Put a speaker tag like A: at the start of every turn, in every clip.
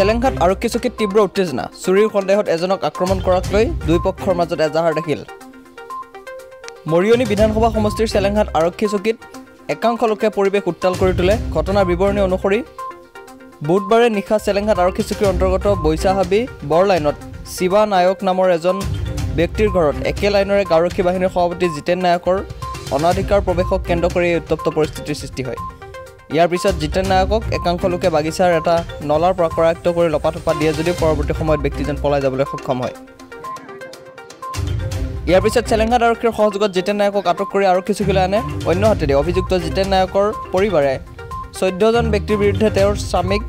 A: চেলেংঘাট আৰক্ষী চকীত তীব্ৰ উত্তেজনা? চুৰিৰ সন্দেহত এজনক আক্ৰমণ কৰাক লৈ দুই পক্ষৰ মাজত এজাহাৰ দেখিল। মৰিয়নি বিধানসভা সমষ্টিৰ চেলেংঘাট আৰক্ষী চকীত একাংশ লোকে পৰিৱেশ উত্তাল কৰি তোলে। ঘটনাৰ বিৱৰণী অনুসৰি বুধবাৰে নিশা চেলেংঘাট আৰক্ষী চকীৰ অন্তৰ্গত বৈশাহাবি বৰ লাইনত শিৱা নায়ক নামৰ এজন ব্যক্তিৰ ঘৰত একে লাইনৰে আৰক্ষী বাহিনীৰ সভাপতি জিতেন নায়কৰ অনাধিকাৰ প্ৰৱেশক কেন্দ্ৰ কৰি এই উত্তপ্ত পৰিস্থিতিৰ সৃষ্টি হয়। ইয়াৰ পিছত জিতেন নায়কক একাংশ লোকে বাগিচাৰ এটা নলাৰ পৰা কৰায়ত্ব কৰি লপাথপা দিয়ে যদিও পৰৱৰ্তী সময়ত ব্যক্তিজন পলাই যাবলৈ সক্ষম হয়। ইয়াৰ পিছত চেলেংঘাট আৰক্ষীৰ সহযোগত জিতেন নায়কক আটক কৰি আৰক্ষী চকীলৈ আনে। অন্যহাতেদি অভিযুক্ত জিতেন নায়কৰ পৰিবাৰে চৈধ্যজন ব্যক্তিৰ বিৰুদ্ধে তেওঁৰ স্বামীক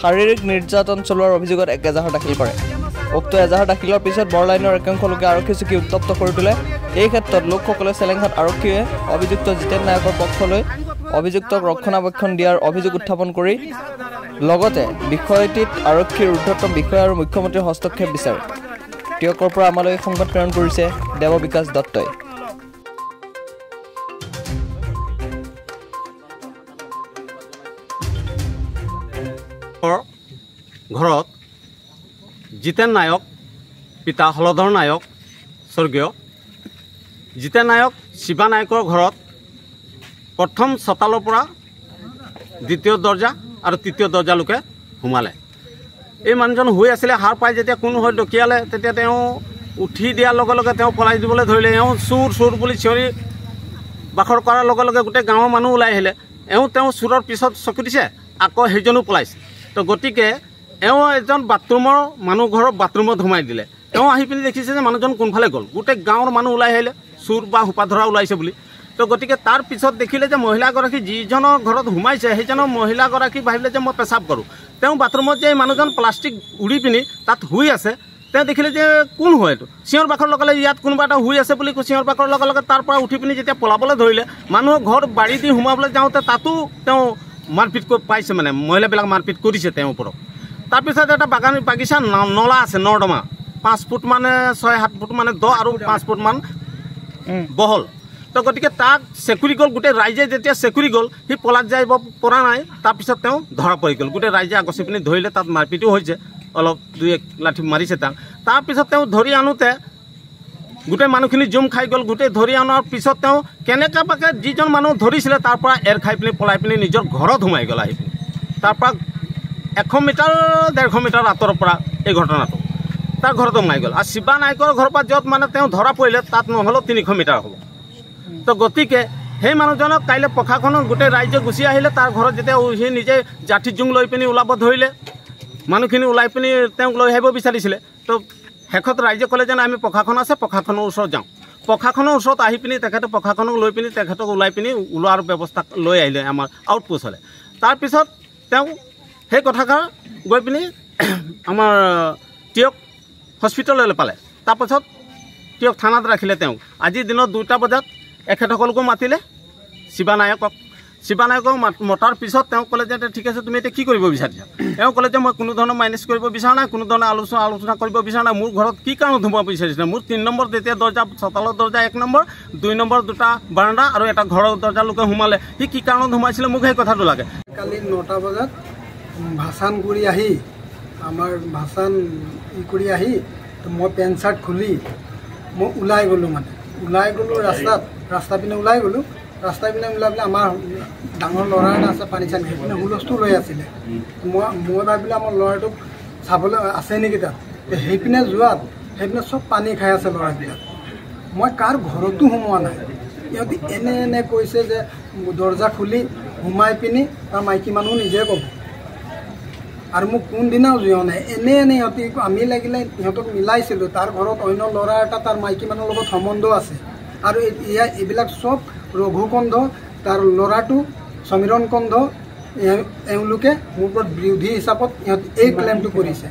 A: শাৰীৰিক নিৰ্যাতন চলোৱাৰ অভিযোগত এক এজাহাৰ দাখিল কৰে। উক্ত এজাহাৰ দাখিলৰ পিছত বৰলাইনৰ একাংশ লোকে আৰক্ষী চকী উত্তপ্ত কৰি তোলে। এই ক্ষেত্ৰত লোকসকলে চেলেংঘাট আৰক্ষীয়ে অভিযুক্ত জিতেন নায়কৰ পক্ষলৈ অভিযুক্তক ৰক্ষণাবেক্ষণ দিয়াৰ অভিযোগ উত্থাপন কৰি লগতে বিষয়টিত আৰক্ষীৰ ঊৰ্ধতম বিষয়া আৰু মুখ্যমন্ত্ৰীৰ হস্তক্ষেপ বিচাৰে। টিয়কৰ পৰা আমালৈ সংবাদ প্ৰেৰণ কৰিছে দেৱ বিকাশ দত্তই।
B: ঘৰত জিতেন নায়ক পিতা হলধৰ নায়ক স্বৰ্গীয়। জিতেন নায়ক শিৱা নায়কৰ ঘৰত প্ৰথম চোতালৰ পৰা দ্বিতীয় দৰ্জা আৰু তৃতীয় দৰ্জালৈকে সোমালে। এই মানুহজন শুই আছিলে সাৰ পাই যেতিয়া কোনো হৈ ডকিয়ালে তেতিয়া তেওঁ উঠি দিয়াৰ লগে লগে তেওঁ পলাই দিবলৈ ধৰিলে। এওঁ চোৰ চোৰ বুলি চিঞৰি বাখৰ কৰাৰ লগে লগে গোটেই গাঁৱৰ মানুহ ওলাই আহিলে। এওঁ তেওঁ চোৰৰ পিছত চকু দিছে আকৌ সেইজনো পলাইছে। তো গতিকে এওঁ এজন বাথৰুমৰ মানুহ ঘৰৰ বাথৰুমত সোমাই দিলে। তেওঁ আহি পিনি দেখিছে যে মানুহজন কোনফালে গ'ল। গোটেই গাঁৱৰ মানুহ ওলাই আহিলে চোৰ বা সোপা ধৰা ওলাইছে বুলি। তো গতিকে তাৰ পিছত দেখিলে যে মহিলাগৰাকী যিজনৰ ঘৰত সোমাইছে সেইজনৰ মহিলাগৰাকী ভাবিলে যে মই পেচাব কৰোঁ। তেওঁ বাথৰুমত যে এই মানুহজন প্লাষ্টিক উৰি পিনি তাত শুই আছে তেওঁ দেখিলে যে কোন হয় এইটো? চিঞৰ বাখৰ লগালে ইয়াত কোনোবা এটা শুই আছে বুলি চিঞৰ বাখৰ লগে লগে তাৰ পৰা উঠি পিনি যেতিয়া পলাবলৈ ধৰিলে মানুহৰ ঘৰ বাৰী দি সোমাবলৈ যাওঁতে তাতো তেওঁ মাৰপিট পাইছে মানে মহিলাবিলাক মাৰপিট কৰিছে তেওঁৰ ওপৰত। তাৰপিছত এটা বাগান বাগিচা নলা আছে নৰ্দমা। পাঁচ ফুট মানে ছয় সাত ফুট মানে দ আৰু পাঁচ ফুটমান বহল। তো গতিকে তাক চেকুৰি গ'ল গোটেই ৰাইজে যেতিয়া চেকুৰি গ'ল সি পলাত যাব পৰা নাই তাৰপিছত তেওঁ ধৰা পৰি গ'ল। গোটেই ৰাইজে আগচি পিনি ধৰিলে তাত মাৰপিটো হৈছে অলপ দুই এক লাঠি মাৰিছে তাক। তাৰপিছত তেওঁ ধৰি আনোতে গোটেই মানুহখিনি জুম খাই গ'ল গোটেই ধৰি অনাৰ পিছত তেওঁ কেনেকৈ বাকে যিজন মানুহ ধৰিছিলে তাৰ পৰা এৰ খাই পিনি পলাই পিনি নিজৰ ঘৰত সোমাই গ'ল আহি পিনি। তাৰপৰা এশ মিটাৰ ডেৰশ মিটাৰ আঁতৰৰ পৰা এই ঘটনাটো। তাৰ ঘৰতো সোমাই গ'ল। আৰু শিৱা নায়কৰ ঘৰৰ পৰা য'ত মানে তেওঁ ধৰা পৰিলে তাত নহ'লেও তিনিশ মিটাৰ হ'ব। তো গতিকে সেই মানুহজনক কাইলৈ প্ৰশাসনক গোটেই ৰাইজে গুচি আহিলে তাৰ ঘৰত যেতিয়া সি নিজে জাঠি জোং লৈ পিনি ওলাব ধৰিলে মানুহখিনি ওলাই পিনি তেওঁক লৈ আহিব বিচাৰিছিলে। তো শেষত ৰাইজে ক'লে যেন আমি প্ৰশাসন আছে প্ৰশাসনৰ ওচৰত যাওঁ। প্ৰশাসনৰ ওচৰত আহি পিনি তেখেতে প্ৰশাসনক লৈ পিনি তেখেতক ওলাই পিনি ওলোৱাৰ ব্যৱস্থা লৈ আহিলে আমাৰ আউটপোষ্টলৈ তাৰপিছত তেওঁ সেই কথাষাৰ গৈ পিনি আমাৰ টিয়ক হস্পিটেললৈ পালে। তাৰপাছত টিয়ক থানাত ৰাখিলে তেওঁক আজিৰ দিনত দুটা বজাত এখেতসকলকো মাতিলে শিৱা নায়কক শিৱা নায়কক মতাৰ পিছত তেওঁ ক'লে যে ঠিক আছে তুমি এতিয়া কি কৰিব বিচাৰিছা? তেওঁ ক'লে যে মই কোনো ধৰণৰ মাইনেজ কৰিব বিচৰা নাই কোনো ধৰণৰ আলোচনা আলোচনা কৰিব বিচৰা নাই। মোৰ ঘৰত কি কাৰণত সোমাব বিচাৰিছিলে মোৰ তিনি নম্বৰ তেতিয়া দৰ্জা চোতালৰ দৰ্জা এক নম্বৰ দুই নম্বৰ দুটা বাৰাণ্ডা আৰু এটা ঘৰৰ দৰ্জালৈকে সোমালে। সি কি কাৰণত সোমাইছিলে মোক সেই কথাটো লাগে।
C: কালি নটা বজাত ভাচান কৰি আহি আমাৰ ভাচান ই কৰি আহি মই পেণ্ট চাৰ্ট খুলি মই ওলাই গ'লোঁ মানে। ওলাই গ'লোঁ ৰাস্তাত ৰাস্তা পিনে ওলাই গ'লোঁ। ৰাস্তা পিনে ওলাই পেলাই আমাৰ ডাঙৰ ল'ৰা এটা আছে পানী চানী সেইপিনে হুলস্থুল হৈ আছিলে। মই মই ভাবিলোঁ আমাৰ ল'ৰাটোক চাবলৈ আছে নেকি তাত? সেইপিনে যোৱাত সেইপিনে চব পানী খাই আছে ল'ৰাবিলাক। মই কাৰ ঘৰতো সোমোৱা নাই। সিহঁতি এনে এনে কৈছে যে দৰ্জা খুলি সোমাই পিনি তাৰ মাইকী মানুহ নিজে ক'ব। আৰু মোক কোনদিনাও যোৱা নাই। এনে এনে সিহঁতি আমি লাগিলে সিহঁতক মিলাইছিলোঁ। তাৰ ঘৰত অন্য ল'ৰা এটা তাৰ মাইকী মানুহৰ লগত সম্বন্ধ আছে। আৰু এয়া এইবিলাক চব ৰঘু কন্ধ তাৰ ল'ৰাটো সমীৰণ কন্ধ এওঁলোকে মোৰ ওপৰত বিৰোধী হিচাপত ইহঁত এই ক্লেইমটো কৰিছে।